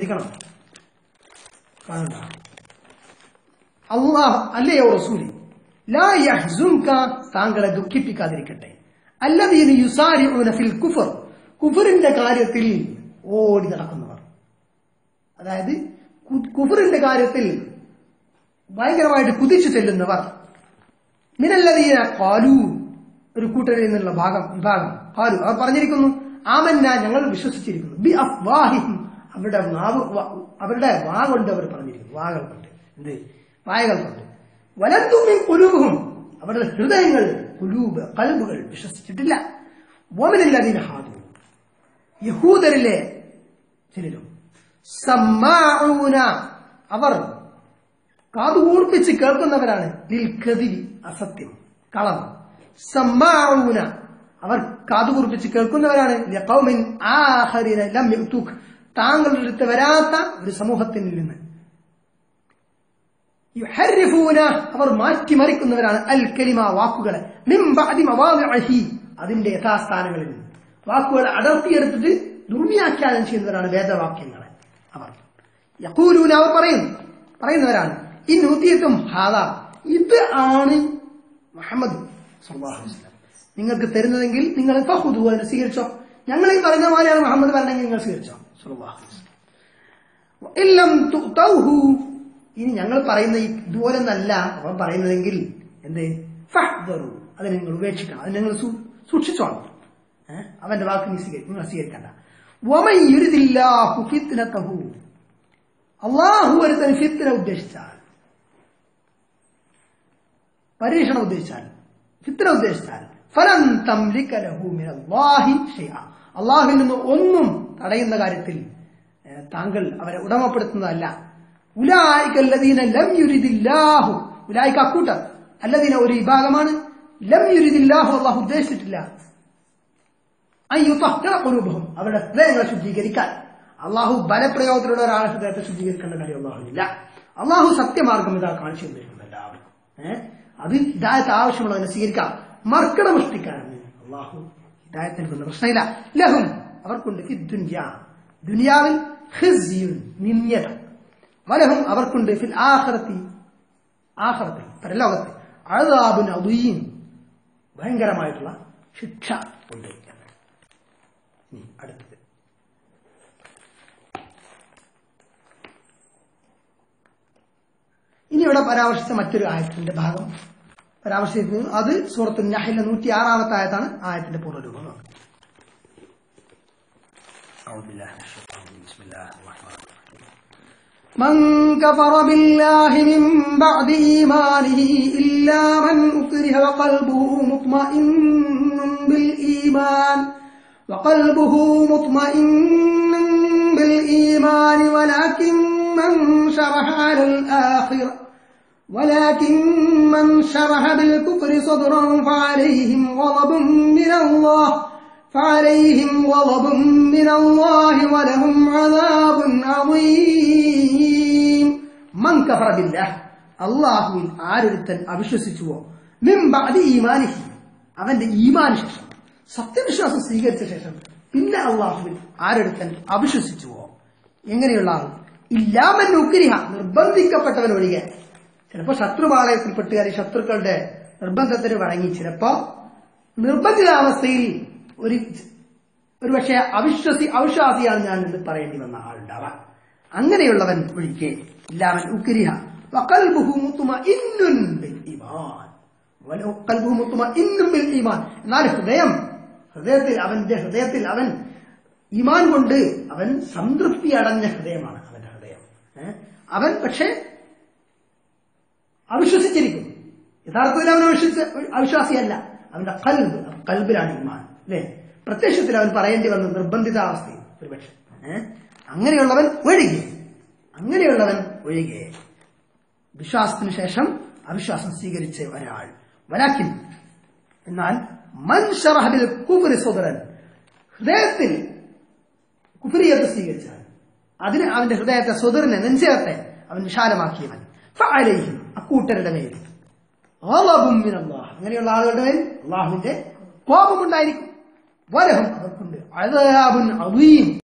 ഇരിക്കണം. കാണണ്ട. അള്ളാഹ് അല്ലയോ റസൂലി? ലാ യഹ്സുൻക താങ്കളെ ദുഃഖിപ്പിക്കാതിരിക്കട്ടെ. അല്ലദീന യുസാരിഉന ഫിൽ കുഫർ കുഫറിന്റെ കാര്യത്തിൽ ഓടി നടക്കുന്നവർ. അതായത് കുഫറിന്റെ കാര്യത്തിൽ ഭയങ്കരമായിട്ട് കുതിച്ചു ചെല്ലുന്നവർ. മിനല്ലതീന കാലു ഒരു കൂട്ടരിൽ നിന്നുള്ള ഭാഗം വിഭാഗം. കാലു അവർ പറഞ്ഞിരിക്കുന്നു ആമന്ന ഞങ്ങൾ വിശ്വസിച്ചിരിക്കുന്നു. ബി അഫ്വാഹിഹിം അവരുടെ നാവ് അവരുടെ വാ കൊണ്ട് അവർ പറഞ്ഞിരിക്കുന്നു. വാകൾ കൊണ്ട്. എന്ത്? വായകൾ കൊണ്ട്. വലന്തുമ്മി കുലൂഹും അവരുടെ ഹൃദയങ്ങൾ കുലൂബ് കൽബുകൾ വിശ്വസിച്ചിട്ടില്ല. ഓമനല്ലതീന ഹാദു. യഹൂദരിലെ ചിലരും സമ്മാഊന. അവർ കാതുകൂർപ്പിച്ച് കേൾക്കുന്നവരാണ്. ലിൽക്കതിരി അസത്യം കളം. സമ്മാഊന. അവർ കാതുകൂർപ്പിച്ച് കേൾക്കുന്നവരാണ്. താങ്കളുടെ അടുത്ത് വരാത്ത ഒരു സമൂഹത്തിൽ നിന്ന്. അവർ മാറ്റി മറിക്കുന്നവരാണ് അൽ കലിമ വാക്കുകളെ അതിന്റെ യഥാസ്ഥാനങ്ങളിൽ നിന്ന്. വാക്കുകളെ അടർത്തിയെടുത്തിട്ട് ദുർവ്യാഖ്യാനം ചെയ്യുന്നവരാണ് വേദവാക്യങ്ങളെ. അവർ. യഖൂലൂന അവർ പറയുന്നു. പറയുന്നവരാണ് ഈ നൂത്തിയത്തും ഹാദ. ഇത് ആണ് മുഹമ്മദ് നിങ്ങൾക്ക് തരുന്നതെങ്കിൽ നിങ്ങൾ അതിനെ സ്വീകരിച്ചോ. ഞങ്ങൾ ഈ പറഞ്ഞ പോലെയാണ് മുഹമ്മദ് പറഞ്ഞെങ്കിൽ നിങ്ങൾ സ്വീകരിച്ചോ. ഇല്ലം ഇനി ഞങ്ങൾ പറയുന്ന ഈ ഇതുപോലൊന്നല്ല അവൻ പറയുന്നതെങ്കിൽ എന്ത്? ഫഹ്ദറു. അതിനെ നിങ്ങൾ ഉപേക്ഷിക്കണം. അതിനെ നിങ്ങൾ സൂക്ഷിച്ചോണം. അവന്റെ വാക്ക് നിങ്ങൾ സ്വീകരിക്കണ്ട അള്ളാഹു ഒരുത്തൻ ഫിത്ന ഉദ്ദേശിച്ചാൽ പരീക്ഷണം ഉദ്ദേശിച്ചാൽ ഫിത്ന ഉദ്ദേശിച്ചാൽ ഫലം തം ലിക്കലഹു നിന്ന് ഒന്നും തടയുന്ന കാര്യത്തിൽ താങ്കൾ അവരെ ഉടമപ്പെടുത്തുന്നതല്ല. ഉലായിക്കല്ലദീന ലം യുരിദില്ലാഹു. ഉലായിക്ക അക്കൂട്ടർ അല്ലദീന ഒരു വിഭാഗമാണ്. ലം യുരിദില്ലാഹു അള്ളാഹു ഉദ്ദേശിച്ചിട്ടില്ല. അയ്യുത്തഹ്കറ ഖുലൂബഹും. അവരുടെ ഹൃദയങ്ങളെ ശുദ്ധീകരിക്കാൻ. അള്ളാഹു ബലപ്രയോഗത്തിലുള്ള ഒരാളെ ഹൃദയത്തെ ശുദ്ധീകരിക്കേണ്ട കാര്യം അള്ളാഹുവില്ല അള്ളാഹു സത്യമാർഗം ഇതാ കാണിച്ചു തന്നിരിക്കുന്നു എല്ലാവർക്കും. ഏഹ് അത് ഹിദായത്ത് ആവശ്യമുള്ളതിനെ സ്വീകരിക്കാം. മർക്കട മുഷ്ടിക്കാരാണ് അള്ളാഹു ഹിദായത്തിന് കൊണ്ട് പ്രശ്നമില്ല. ലഹും അവർക്കുണ്ട്. ഫി ദുനിയ. ദുനിയാവിൽ ഖിസ്യുൻ നിന്ദ്യത. വലഹും അവർക്കുണ്ട് ഫിൽ ആഖിറത്തി. ആഖിറത്തിൽ പരലോകത്ത്. അഴതാബുൻ അദീം. ഭയങ്കരമായിട്ടുള്ള ശിക്ഷ ഉണ്ട് ഇനി അടുത്തത്. ഇനി ഇവിടെ പരാമർശിച്ച മറ്റൊരു ആയത്തിന്റെ ഭാഗം. പരാമർശിച്ചിരുന്നു അത് സൂറത്തു നഹലിലെ നൂറ്റി ആറാമത്തെ ആയത്താണ് ആയത്തിന്റെ പൂർണരൂപം بالله من الشيطان الرجيم. بسم الله الرحمن الرحيم. من كفر بالله من بعد إيمانه إلا من أكره وقلبه مطمئن بالإيمان. وقلبه مطمئن بالإيمان ولكن من شرح على الآخرة ولكن من شرح بالكفر صدرا فعليهم غضب من الله. فعليهم غضب من الله ولهم عذاب عظيم من كفر بالله അള്ളാഹുവിൽ ആരൊരുത്തൻ അവിശ്വസിച്ചുവോ മിം ബഅദി ഈമാനിഹി അവന്റെ ഈമാന് ശേഷം സത്യവിശ്വാസം സ്വീകരിച്ച ശേഷം പിന്നെ അള്ളാഹുവിൽ ആരൊരുത്തൻ അവിശ്വസിച്ചുവോ എങ്ങനെയുള്ള ആൾ ഇല്ലാമൻ ഉക്രിഹ നിർബന്ധിക്കപ്പെട്ടവൻ ഒഴികെ ചിലപ്പോ ശത്രുപാളയത്തിൽപ്പെട്ട് അല്ലെങ്കിൽ ശത്രുക്കളുടെ നിർബന്ധത്തിന് വഴങ്ങി ചിലപ്പോ നിർബന്ധിതാവസ്ഥയിൽ ഒരു ഒരു പക്ഷേ അവിശ്വസി അവിശ്വാസിയാണ് ഞാൻ എന്ന് പറയേണ്ടി വന്ന ആളുണ്ടാവാം അങ്ങനെയുള്ളവൻ ഒഴികെ ഇല്ലാവൻ ഉക്രിഹ എന്നാൽ ഹൃദയം ഹൃദയത്തിൽ അവന്റെ ഹൃദയത്തിൽ അവൻ ഇമാൻ കൊണ്ട് അവൻ സംതൃപ്തി അടഞ്ഞ ഹൃദയമാണ് അവന്റെ ഹൃദയം. അവൻ പക്ഷേ അവിശ്വസിച്ചിരിക്കുന്നു. യഥാർത്ഥത്തിൽ അവൻ അവിശ്വസിച്ച അവിശ്വാസിയല്ല. അവന്റെ കൽബ് കൽബിലാണ് ഈമാൻ. അല്ലേ? പ്രത്യക്ഷത്തിൽ അവൻ പറയേണ്ടി വന്ന നിർബന്ധിതാവസ്ഥ. ഒരുപക്ഷെ. അങ്ങനെയുള്ളവൻ ഒഴികെ. അങ്ങനെയുള്ളവൻ ഒഴികെ. വിശ്വാസത്തിന് ശേഷം അവിശ്വാസം സ്വീകരിച്ച ഒരാൾ. വലാക്കിൻ. എന്നാൽ മൻഷറഹബിൽ കുഫുരി സുദരൻ ഹൃദയത്തിൽ കുഫുരിയത് സ്വീകരിച്ചാൽ അതിന് അവന്റെ ഹൃദയത്തെ സുദറിനെ നെഞ്ചേർത്തെ അവൻ വിശാലമാക്കിയവൻ. ഫഅലൈഹിം അക്കൂട്ടരുടെ മേൽ. അങ്ങനെയുള്ള ആളുകളുടെ മേൽ അള്ളാഹുവിന്റെ കോപമുണ്ടായിരിക്കും. വലഹും അവർക്കുണ്ട്. അദാബുൻ അദീം.